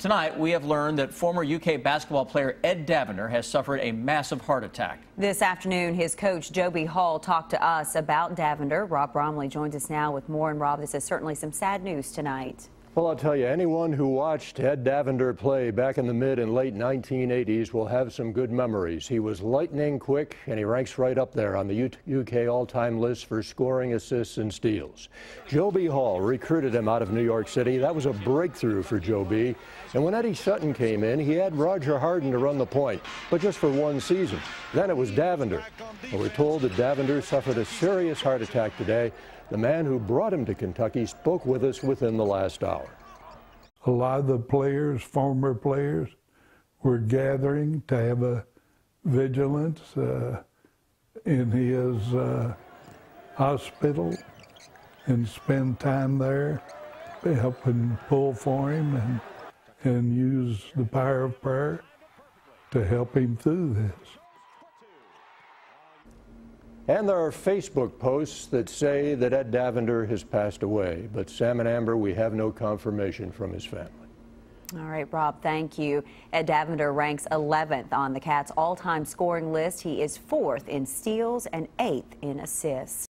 Tonight, we have learned that former UK basketball player Ed Davender has suffered a massive heart attack. This afternoon, his coach Joe B. Hall talked to us about Davender. Rob Bromley joins us now with more. And Rob, this is certainly some sad news tonight. Well, I'll tell you, anyone who watched Ed Davender play back in the mid and late 1980s will have some good memories. He was lightning quick, and he ranks right up there on the UK all-time list for scoring, assists, and steals. Joe B. Hall recruited him out of New York City. That was a breakthrough for Joby. And when Eddie Sutton came in, he had Roger Harden to run the point, but just for one season. Then it was Davender. We're told that Davender suffered a serious heart attack today. The man who brought him to Kentucky spoke with us within the last hour. A lot of the players, former players, were gathering to have a vigilance uh, in his uh, hospital and spend time there, helping pull for him and, and use the power of prayer to help him through this. And there are Facebook posts that say that Ed Davender has passed away, but Sam and Amber, we have no confirmation from his family. All right, Rob, thank you. Ed Davender ranks 11th on the Cats all-time scoring list. He is fourth in steals and eighth in assists.